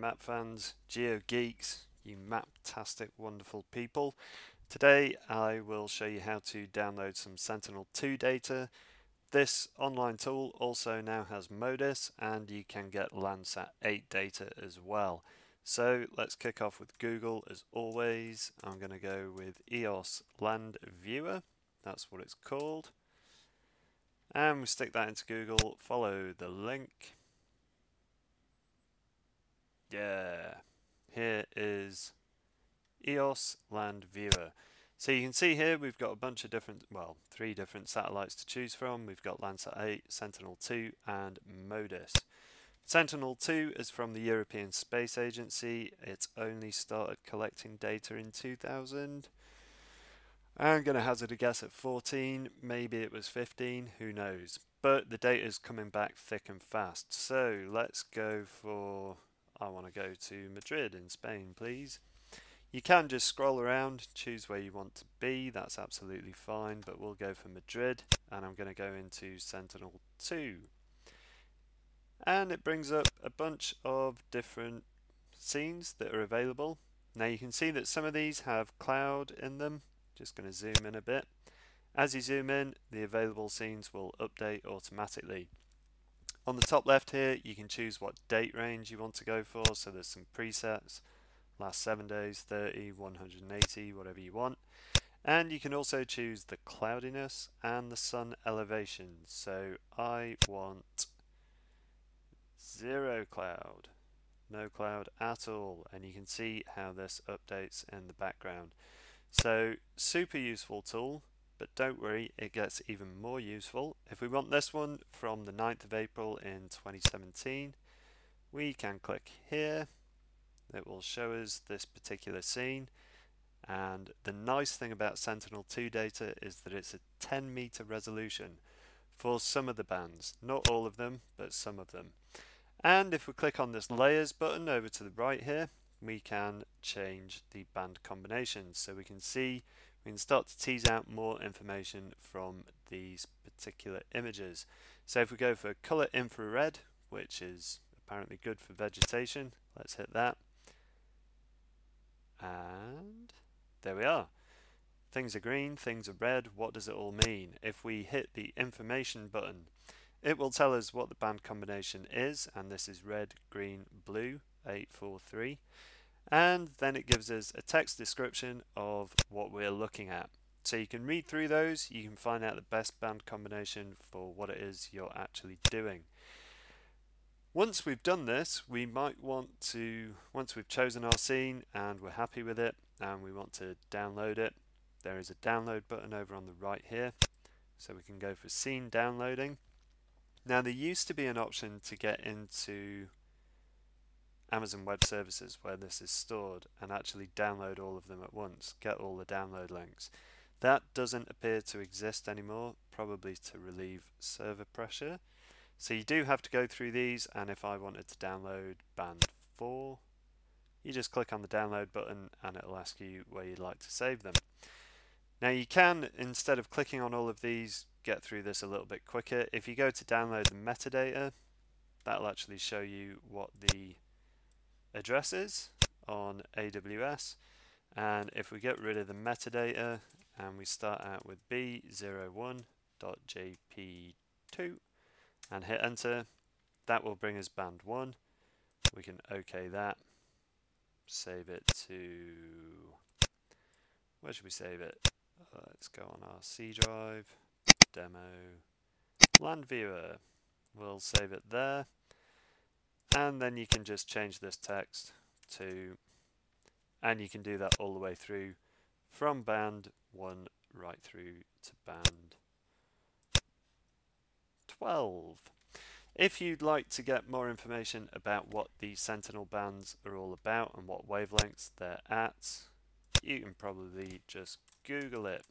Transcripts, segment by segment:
map fans, geo geeks, you maptastic wonderful people. Today I will show you how to download some Sentinel-2 data. This online tool also now has MODIS and you can get Landsat 8 data as well. So let's kick off with Google as always. I'm going to go with EOS Land Viewer, that's what it's called. And we stick that into Google, follow the link yeah, here is EOS Land Viewer. So you can see here we've got a bunch of different, well, three different satellites to choose from. We've got Landsat 8, Sentinel-2 and MODIS. Sentinel-2 is from the European Space Agency. It's only started collecting data in 2000. I'm going to hazard a guess at 14, maybe it was 15, who knows. But the data is coming back thick and fast. So let's go for I want to go to Madrid in Spain, please. You can just scroll around, choose where you want to be, that's absolutely fine, but we'll go for Madrid, and I'm going to go into Sentinel 2. And it brings up a bunch of different scenes that are available. Now you can see that some of these have cloud in them, just going to zoom in a bit. As you zoom in, the available scenes will update automatically. On the top left here, you can choose what date range you want to go for. So there's some presets, last 7 days, 30, 180, whatever you want. And you can also choose the cloudiness and the sun elevation. So I want zero cloud, no cloud at all. And you can see how this updates in the background. So super useful tool. But don't worry, it gets even more useful. If we want this one from the 9th of April in 2017, we can click here. It will show us this particular scene. And the nice thing about Sentinel-2 data is that it's a 10 meter resolution for some of the bands. Not all of them, but some of them. And if we click on this layers button over to the right here, we can change the band combinations. So we can see we can start to tease out more information from these particular images. So if we go for color infrared, which is apparently good for vegetation, let's hit that. And there we are. Things are green, things are red, what does it all mean? If we hit the information button, it will tell us what the band combination is, and this is red, green, blue, 843 and then it gives us a text description of what we're looking at. So you can read through those, you can find out the best band combination for what it is you're actually doing. Once we've done this, we might want to, once we've chosen our scene and we're happy with it and we want to download it, there is a download button over on the right here. So we can go for scene downloading. Now there used to be an option to get into Amazon Web Services where this is stored and actually download all of them at once, get all the download links. That doesn't appear to exist anymore, probably to relieve server pressure. So you do have to go through these and if I wanted to download band 4, you just click on the download button and it'll ask you where you'd like to save them. Now you can, instead of clicking on all of these, get through this a little bit quicker. If you go to download the metadata, that'll actually show you what the addresses on AWS and if we get rid of the metadata and we start out with b01.jp2 and hit enter that will bring us band 1 we can OK that. Save it to where should we save it? Uh, let's go on our C drive demo land viewer. We'll save it there and then you can just change this text to and you can do that all the way through from band 1 right through to band 12. If you'd like to get more information about what the Sentinel bands are all about and what wavelengths they're at, you can probably just Google it.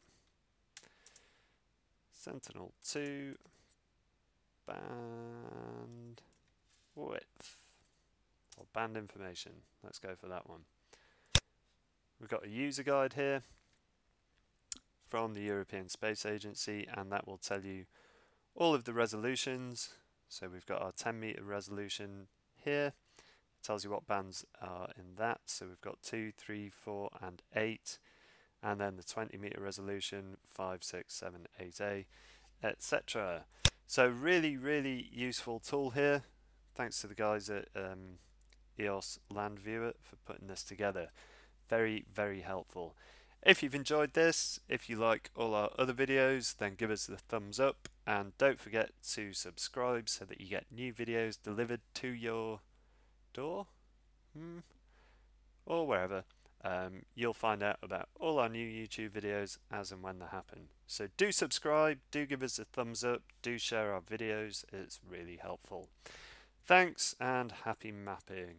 Sentinel 2 band width or band information. Let's go for that one. We've got a user guide here from the European Space Agency and that will tell you all of the resolutions. So we've got our 10 meter resolution here. It tells you what bands are in that. So we've got 2, 3, 4 and 8 and then the 20 meter resolution 5, 6, 7, 8A etc. So really really useful tool here. Thanks to the guys at um, EOS Land Viewer for putting this together. Very very helpful. If you've enjoyed this, if you like all our other videos, then give us the thumbs up and don't forget to subscribe so that you get new videos delivered to your door hmm, or wherever. Um, you'll find out about all our new YouTube videos as and when they happen. So do subscribe, do give us a thumbs up, do share our videos, it's really helpful. Thanks and happy mapping.